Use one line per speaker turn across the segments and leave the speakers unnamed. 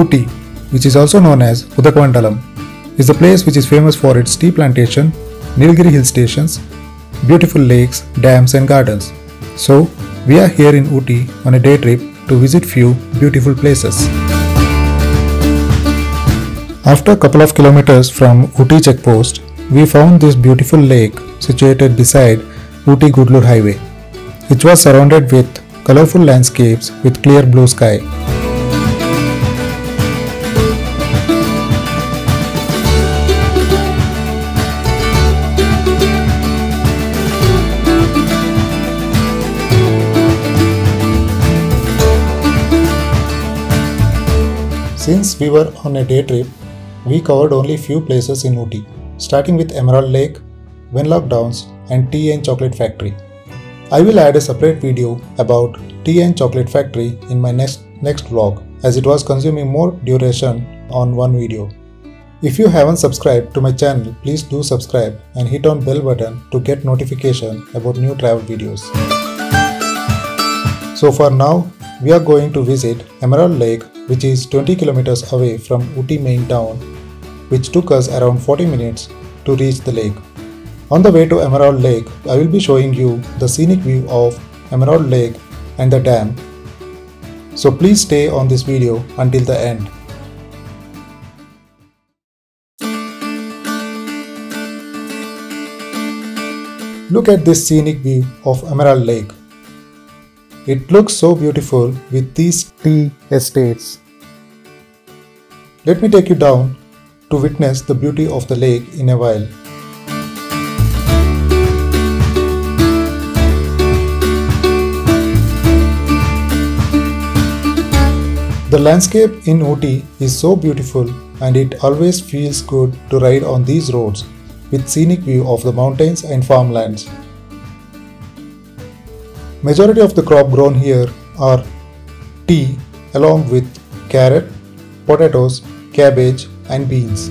Ooty, which is also known as Udhagamandalam, is a place which is famous for its tea plantation, Nilgiri hill stations, beautiful lakes, dams and gardens. So, we are here in Ooty on a day trip to visit few beautiful places. After a couple of kilometers from Ooty checkpost, we found this beautiful lake situated beside Ooty Gudalur highway, which was surrounded with colorful landscapes with clear blue sky. Since we were on a day trip, we covered only few places in Ooty, starting with Emerald Lake, Wenlock Downs and Tea and Chocolate Factory. I will add a separate video about Tea and Chocolate Factory in my next next vlog as it was consuming more duration on one video. If you haven't subscribed to my channel, please do subscribe and hit on bell button to get notification about new travel videos. So for now, we are going to visit Emerald Lake which is 20 kilometers away from Ooty main town which took us around 40 minutes to reach the lake. On the way to Emerald Lake, I will be showing you the scenic view of Emerald Lake and the dam. So please stay on this video until the end. Look at this scenic view of Emerald Lake. It looks so beautiful with these tea estates. Let me take you down to witness the beauty of the lake in a while. The landscape in Ooty is so beautiful and it always feels good to ride on these roads with scenic view of the mountains and farmlands. Majority of the crop grown here are tea along with carrot, potatoes, cabbage and beans.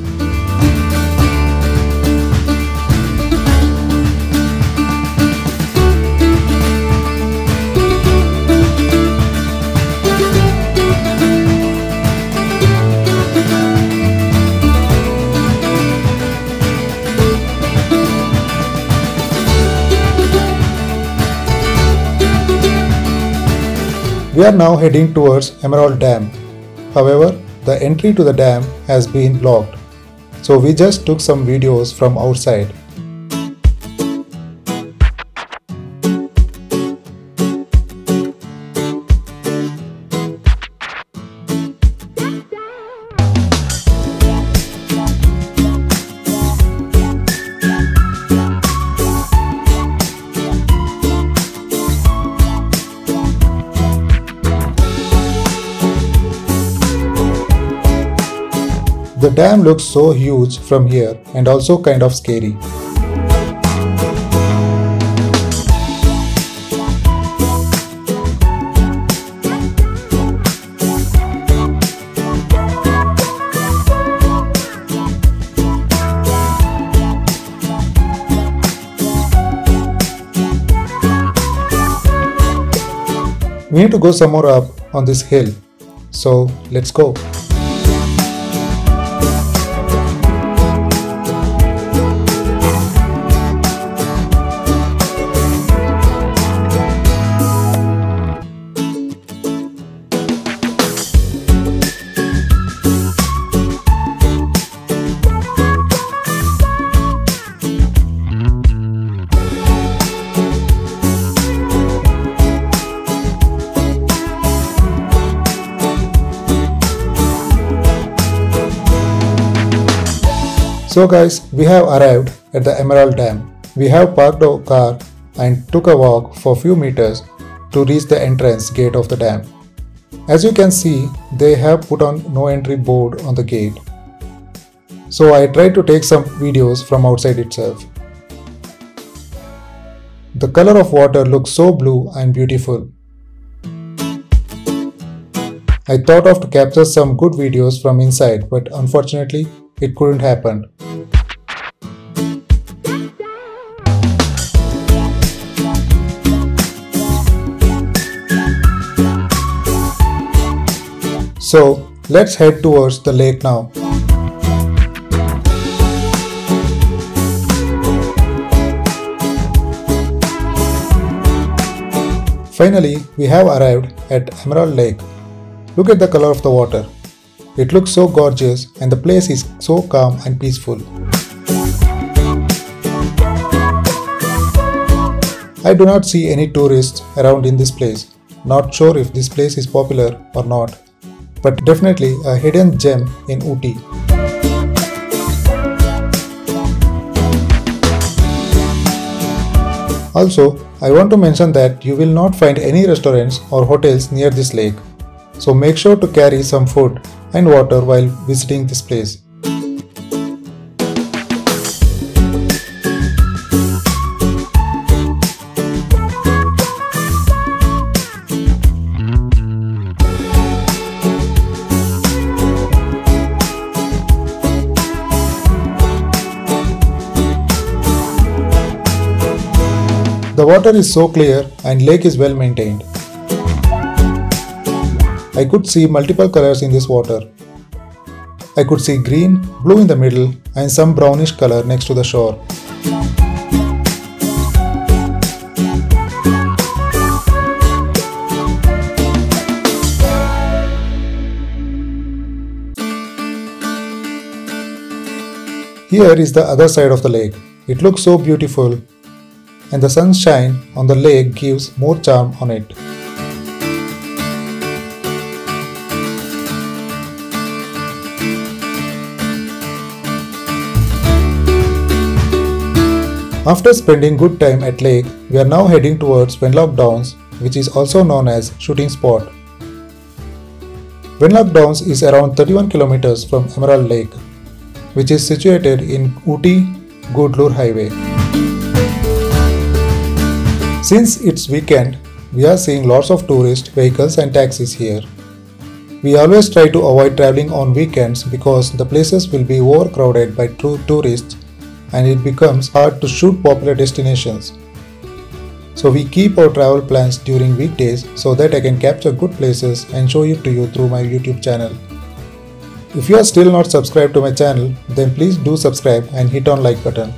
We are now heading towards Emerald Dam. However, the entry to the dam has been blocked, so we just took some videos from outside. Dam looks so huge from here and also kind of scary. We need to go some more up on this hill. So let's go. So guys, we have arrived at the Emerald Dam. We have parked our car and took a walk for few meters to reach the entrance gate of the dam. As you can see, they have put on no entry board on the gate. So I tried to take some videos from outside itself. The color of water looks so blue and beautiful. I thought of to capture some good videos from inside but unfortunately it couldn't happen. So Let's head towards the lake now. Finally, we have arrived at Emerald Lake. Look at the color of the water. It looks so gorgeous and the place is so calm and peaceful. I do not see any tourists around in this place. Not sure if this place is popular or not, but definitely a hidden gem in Ooty. Also, I want to mention that you will not find any restaurants or hotels near this lake. So make sure to carry some food and water while visiting this place. The water is so clear and lake is well maintained. I could see multiple colors in this water. I could see green, blue in the middle and some brownish color next to the shore. Here is the other side of the lake. It looks so beautiful and the sunshine on the lake gives more charm on it. After spending good time at lake, we are now heading towards Wenlock Downs, which is also known as shooting spot. Wenlock Downs is around 31 kilometers from Emerald Lake, which is situated in Ooty Gudalur Highway. Since it's weekend, we are seeing lots of tourist vehicles and taxis here. We always try to avoid traveling on weekends because the places will be overcrowded by tourists and it becomes hard to shoot popular destinations. So we keep our travel plans during weekdays so that I can capture good places and show it to you through my YouTube channel. If you are still not subscribed to my channel, then please do subscribe and hit on like button.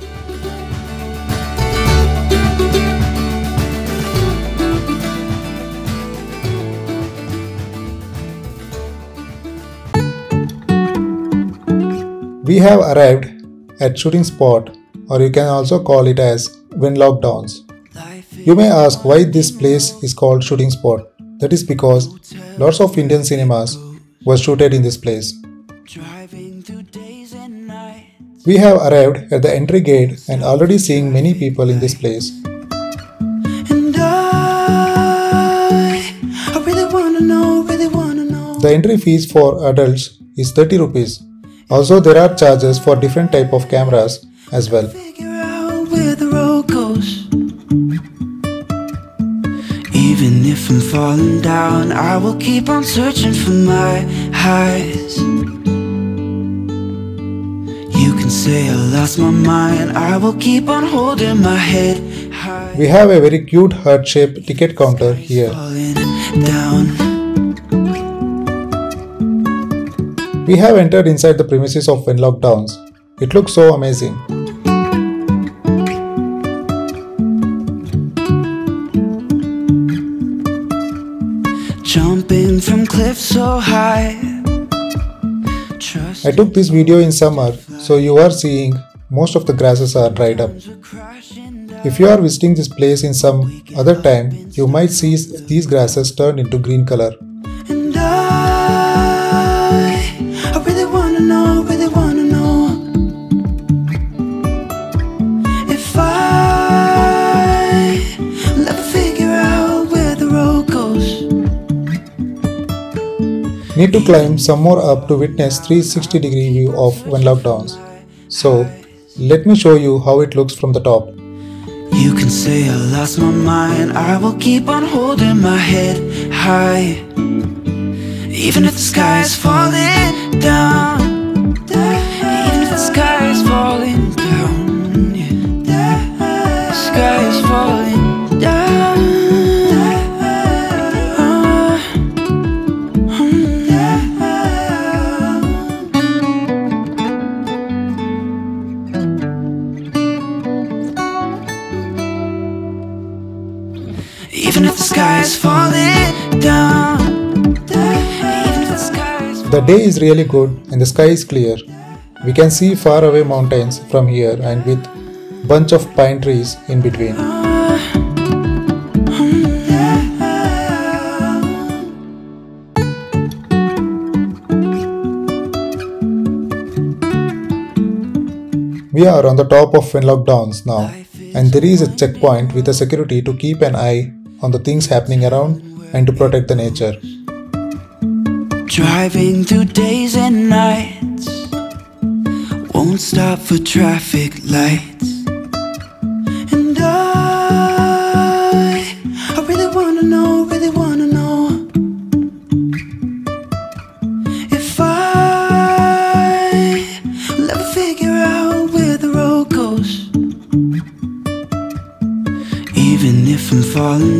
We have arrived at shooting spot or you can also call it as Wenlock Downs. You may ask why this place is called shooting spot. That is because lots of Indian cinemas were shooted in this place. We have arrived at the entry gate and already seeing many people in this place. The entry fees for adults is 30 rupees also there are charges for different type of cameras as well. Even if I'm falling down, I will keep on searching for my highs. You can say I lost my mind, I will keep on holding my head high. We have a very cute heart-shaped ticket counter here. We have entered inside the premises of Wenlock Downs. It looks so amazing. Jumping from cliffs so high. I took this video in summer, so you are seeing most of the grasses are dried up. If you are visiting this place in some other time, you might see these grasses turn into green color. Need to climb some more up to witness 360 degree view of Wenlock Downs. So let me show you how it looks from the top. You can say I lost my mind, I will keep on holding my head high Even if the sky is falling down Even if the sky is falling down. The day is really good and the sky is clear. We can see far away mountains from here and with bunch of pine trees in between. We are on the top of Wenlock Downs now and there is a checkpoint with a security to keep an eye on the things happening around and to protect the nature.
Driving through days and nights Won't stop for traffic lights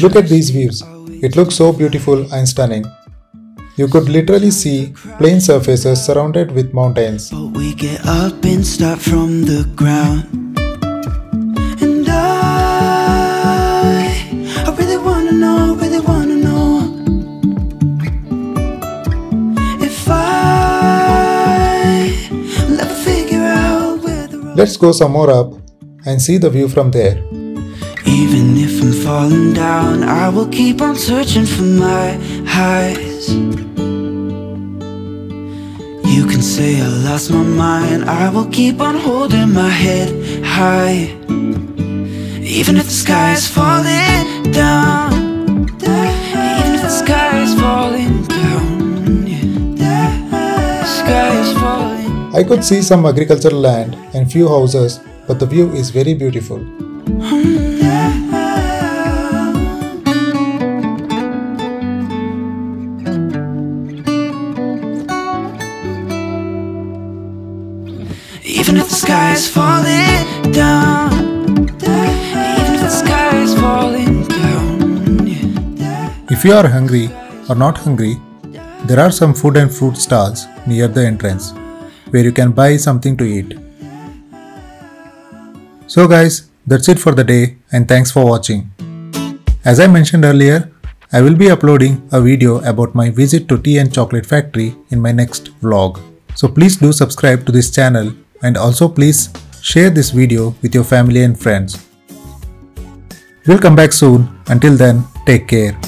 Look at these views. It looks so beautiful and stunning. You could literally see plain surfaces surrounded with mountains.
But we get up and start from the ground. And I, I really wanna know, really wanna know if I ever figure out where the road.
Let's go some more up and see the view from there.
Even if I'm falling down, I will keep on searching for my highs. You can say I lost my mind, I will keep on holding my head high. Even if the sky is falling down, even if the sky is falling down, yeah. the sky is falling.
I could see some agricultural land and few houses, but the view is very beautiful. Hmm.
Even if the sky is falling down, even if the sky falling down.
If you are hungry or not hungry, there are some food and fruit stalls near the entrance where you can buy something to eat. So guys, that's it for the day and thanks for watching. As I mentioned earlier, I will be uploading a video about my visit to Tea and Chocolate Factory in my next vlog. So please do subscribe to this channel and also please share this video with your family and friends. We'll come back soon. Until then, take care.